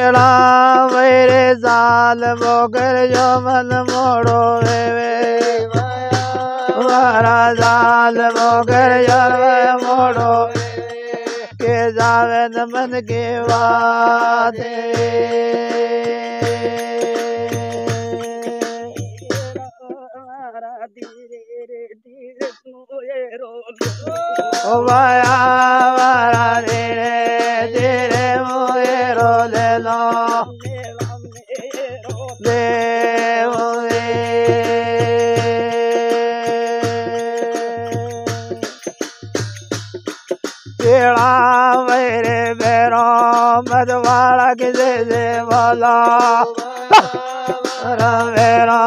केड़ा मेरे जाल मोगर जो मन मोड़ो वे वे मारा जाल मोगर यार मोड़ो के जावे मन के वादे। ओ माया, मारा धीरे केड़ा मेरे बेरो मधवाड़ा के दे बोला? मेरा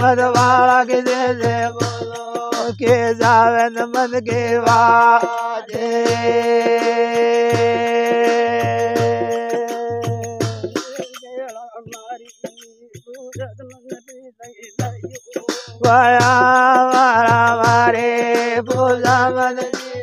मधवाड़ा के बोलो? के जावे न मन के वादे। वाया मारा, मारे, पूजा मन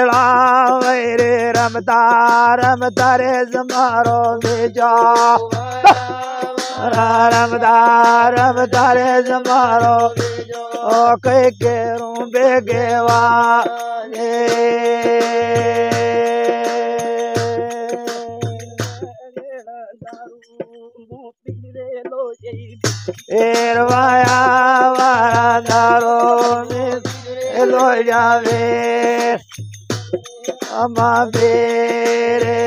केड़ा मेरे रमता रमता रे जमारो बेजा रमता रमता रे जमारो ओ कह के रू बेगेवा एरवाया मारा दारो में लो जावे अमा बेरे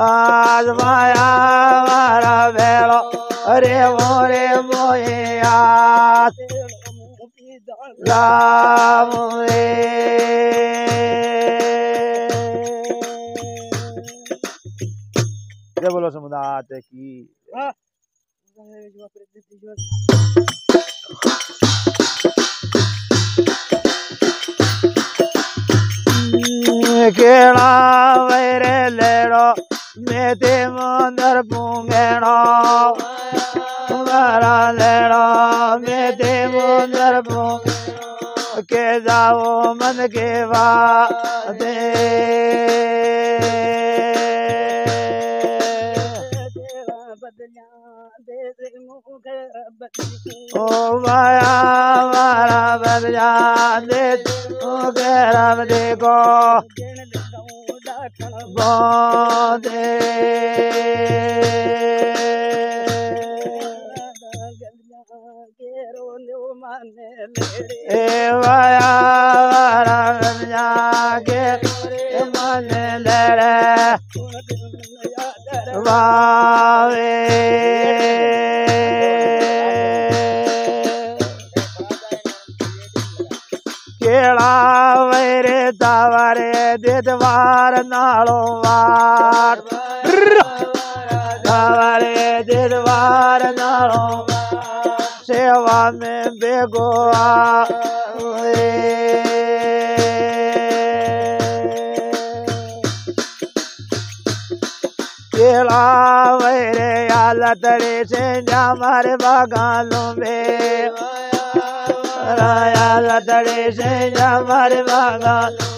आज माया मारा बेड़ो अरे मोरे मोया राम रे जय बोलो समुदाय की केड़ा मेरे लेड़ो मैं ते मंदर पूंगेड़ो। मारा लेड़ो मैं ते मंदर पूंगेड़ो। के जाओ मन के वादे। ओ माया मारा बदला दे तू के राम देखो बादे ए माया मारा बदला के मन लड़े वावे दावरे दिदवार नालों वार। दावरे दिदवार नालों सेवा में बेगोआ केला मेरे आलतड़े से हमारे बागानों में। राया लतड़े से हमारे बागानों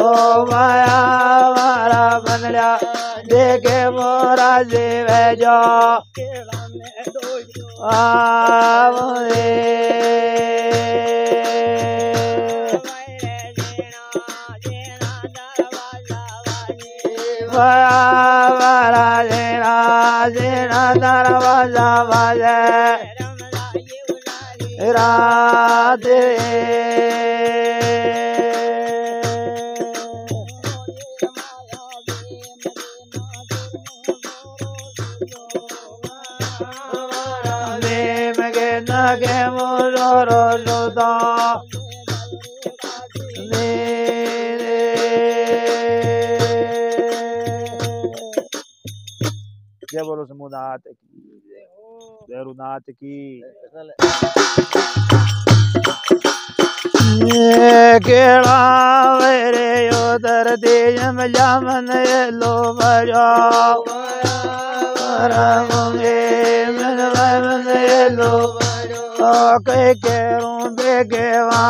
ओ माया, मारा मनला देखे मोरा जीव जो। आवरे बड़ा बड़ा जीना जीना दरवाज़ा बजे। राधे ನಗೆ ಮುರೋದ जय बोलो समुनाथ की भैरुनाथ की केड़ा मेरे उधर देजम जामन लो बजाओ रंगे के केरूं बेगेवा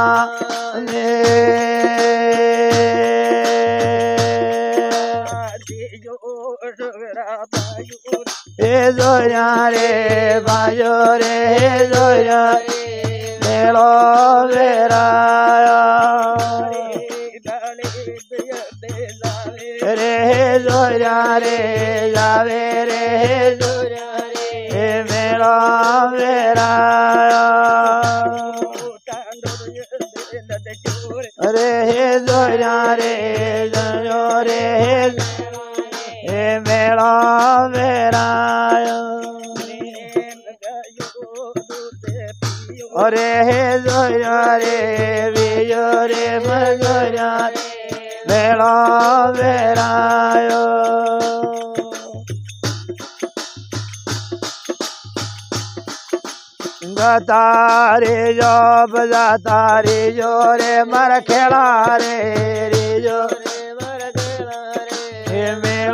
हे जोया रे बाजो रे हे जोया मेलो वेराया रे हे जोया रे जावे रे हे जोया रे वेराया वेराया अरे हे जोया रे विजो रे मजोया मेला वेरायो गतारे जो बजाता रे, जो रे, मर खेला रे रे, जो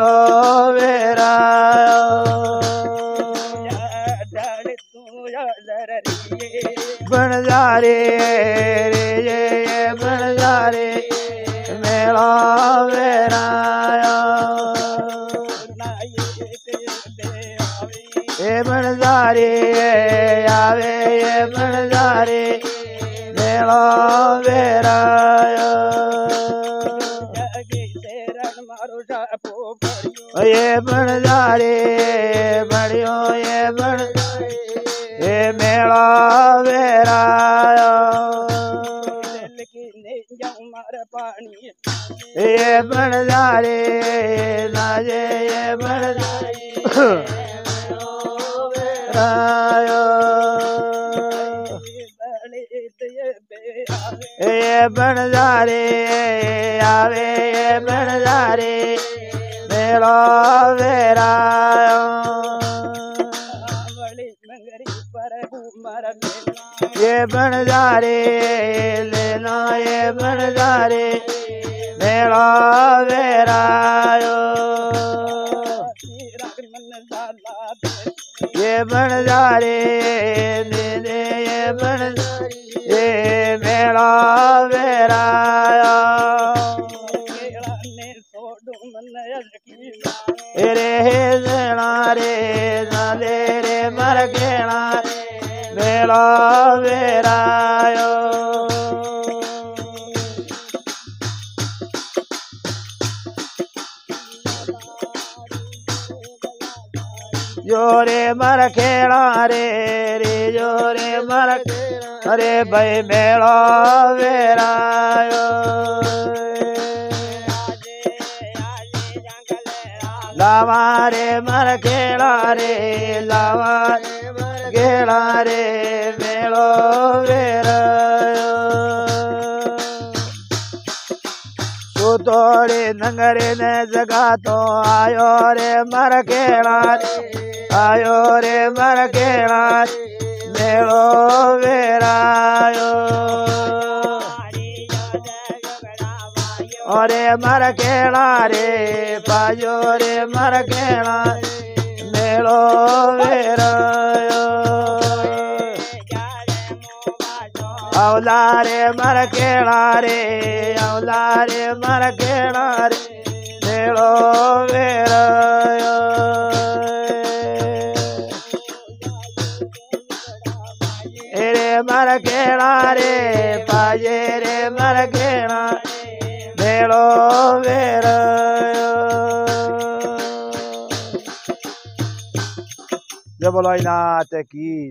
मेलो वेरायो बन जा रे ये ये, बन जा रे। मेला वेरायो ये बन जा रे, आवे, ये बन जा रे। ये बन जा रे बड़ियो ये बन ये मेला वेरायो। ये बन जा रे नाजे ये बन जा रे ये बन जा रे आवे ये बन जा रे मेला वेरायो ये बन जा रे, लेना, ये बन जा रे वेरायो ये बन रे ना दे रे मर गेना मेला वेरायो जोरे मर खेड़ा रे रे जोरे मर अरे भाई मेला वेरायो लावा रे मर खेड़ा रे लावा रे मर खेड़ा रे, मेलो वेरायो सुतोड़े नंगरे ने जगा तो आयो रे मर रे, आयो रे मर खेड़ा रे, मेलो अरे मर खेड़ा रे, पायो रे, मर खेड़ा मेलो वेरायो औला रे, मर खेड़ा रे, औला रे, मर खेड़ा रे, मेलो वेरायो रे, मर खेड़ा रे पाजे रे, मर खेड़ा મેળો વેરાયો જય બોલો નાથ કી